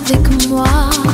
avec moi.